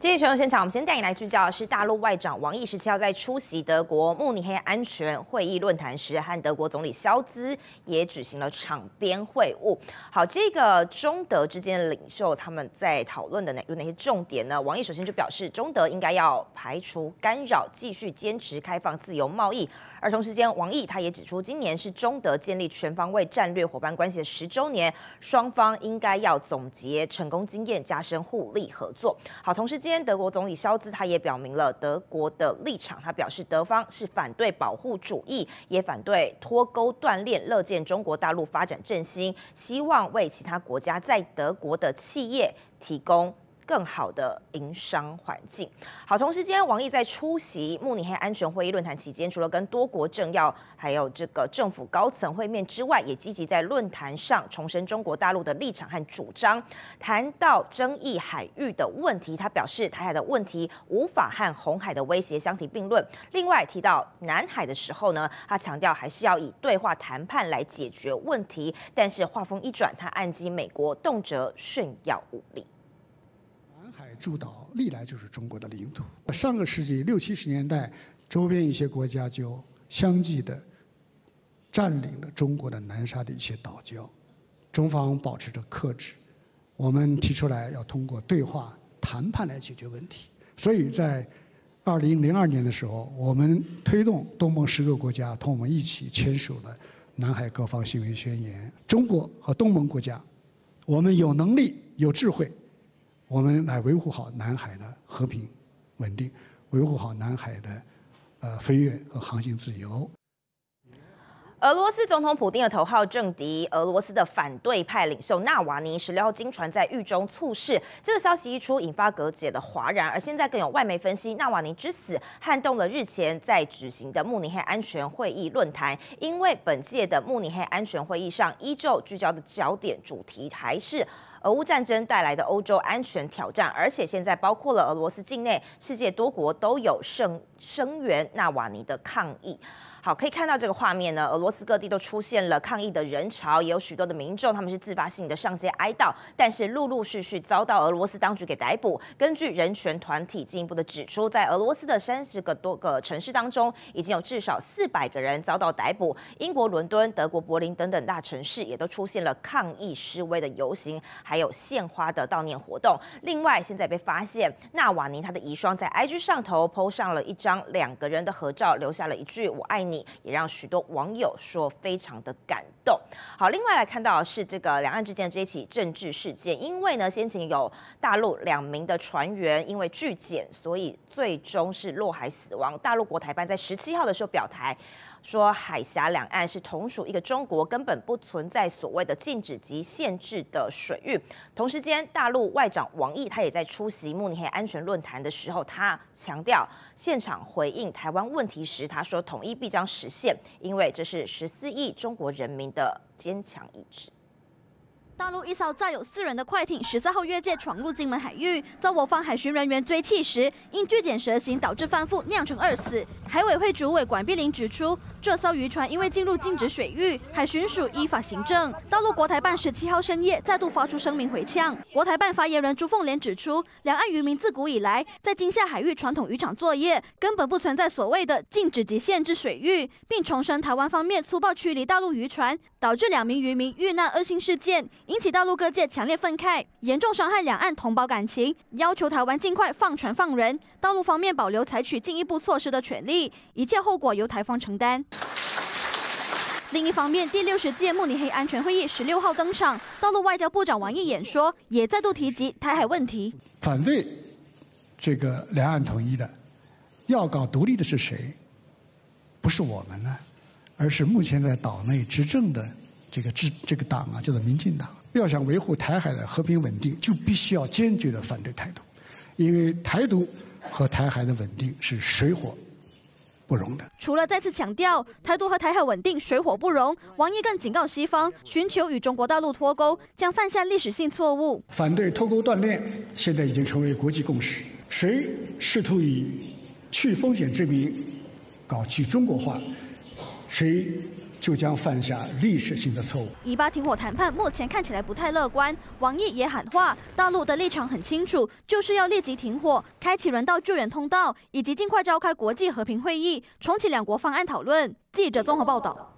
今天选手现场，我们先带你来聚焦的是大陆外长王毅十七号在出席德国慕尼黑安全会议论坛时，和德国总理肖兹也举行了场边会晤。好，这个中德之间的领袖他们在讨论的哪有哪些重点呢？王毅首先就表示，中德应该要排除干扰，继续坚持开放自由贸易。而同时间，王毅他也指出，今年是中德建立全方位战略伙伴关系的十周年，双方应该要总结成功经验，加深互利合作。好，同时间，德国总理肖兹他也表明了德国的立场，他表示德方是反对保护主义，也反对脱钩断链，乐见中国大陆发展振兴，希望为其他国家在德国的企业提供。更好的营商环境。好，同时间，王毅在出席慕尼黑安全会议论坛期间，除了跟多国政要还有这个政府高层会面之外，也积极在论坛上重申中国大陆的立场和主张。谈到争议海域的问题，他表示台海的问题无法和红海的威胁相提并论。另外提到南海的时候呢，他强调还是要以对话谈判来解决问题。但是话锋一转，他暗击美国，动辄炫耀武力。海诸岛历来就是中国的领土。上个世纪六七十年代，周边一些国家就相继的占领了中国的南沙的一些岛礁。中方保持着克制，我们提出来要通过对话谈判来解决问题。所以在二零零二年的时候，我们推动东盟十个国家同我们一起签署了南海各方行为宣言。中国和东盟国家，我们有能力、有智慧。我们来维护好南海的和平稳定，维护好南海的呃飞越和航行自由。俄罗斯总统普京的头号政敌，俄罗斯的反对派领袖纳瓦尼，十六号经传在狱中猝逝。这个消息一出，引发各界的哗然。而现在更有外媒分析，纳瓦尼之死撼动了日前在举行的慕尼黑安全会议论坛，因为本届的慕尼黑安全会议上，依旧聚焦的焦点主题还是。俄乌战争带来的欧洲安全挑战，而且现在包括了俄罗斯境内，世界多国都有声声援纳瓦尼的抗议。好，可以看到这个画面呢，俄罗斯各地都出现了抗议的人潮，也有许多的民众，他们是自发性的上街哀悼，但是陆陆续续遭到俄罗斯当局给逮捕。根据人权团体进一步的指出，在俄罗斯的三十个多个城市当中，已经有至少四百个人遭到逮捕。英国伦敦、德国柏林等等大城市也都出现了抗议示威的游行，还有献花的悼念活动。另外，现在被发现纳瓦尼他的遗孀在 IG 上头 PO 上了一张两个人的合照，留下了一句“我爱你”。也让许多网友说非常的感动。好，另外来看到是这个两岸之间的这一起政治事件，因为呢先前有大陆两名的船员因为拒检，所以最终是落海死亡。大陆国台办在十七号的时候表态。说海峡两岸是同属一个中国，根本不存在所谓的禁止及限制的水域。同时间，大陆外长王毅他也在出席慕尼黑安全论坛的时候，他强调现场回应台湾问题时，他说统一必将实现，因为这是十四亿中国人民的坚强意志。大陆一艘载有四人的快艇十四号越界闯入金门海域，遭我方海巡人员追缉时，因拒检蛇行导致翻覆，酿成二死。海委会主委管碧玲指出，这艘渔船因为进入禁止水域，海巡署依法行政。大陆国台办十七号深夜再度发出声明回呛。国台办发言人朱凤莲指出，两岸渔民自古以来在金厦海域传统渔场作业，根本不存在所谓的禁止及限制水域，并重申台湾方面粗暴驱离大陆渔船，导致两名渔民遇难恶性事件。引起大陆各界强烈愤慨，严重伤害两岸同胞感情，要求台湾尽快放船放人，大陆方面保留采取进一步措施的权利，一切后果由台方承担。另一方面，第六十届慕尼黑安全会议十六号登场，大陆外交部长王毅演说也再度提及台海问题，反对这个两岸统一的，要搞独立的是谁？不是我们呢，而是目前在岛内执政的这个执这个党啊，叫做民进党。要想维护台海的和平稳定，就必须要坚决的反对台独，因为台独和台海的稳定是水火不容的。除了再次强调台独和台海稳定水火不容，王毅更警告西方，寻求与中国大陆脱钩将犯下历史性错误。反对脱钩断链现在已经成为国际共识。谁试图以去风险之名搞去中国化，谁就将犯下历史性的错误。以巴停火谈判目前看起来不太乐观，王毅也喊话，大陆的立场很清楚，就是要立即停火，开启人道救援通道，以及尽快召开国际和平会议，重启两国方案讨论。记者综合报道。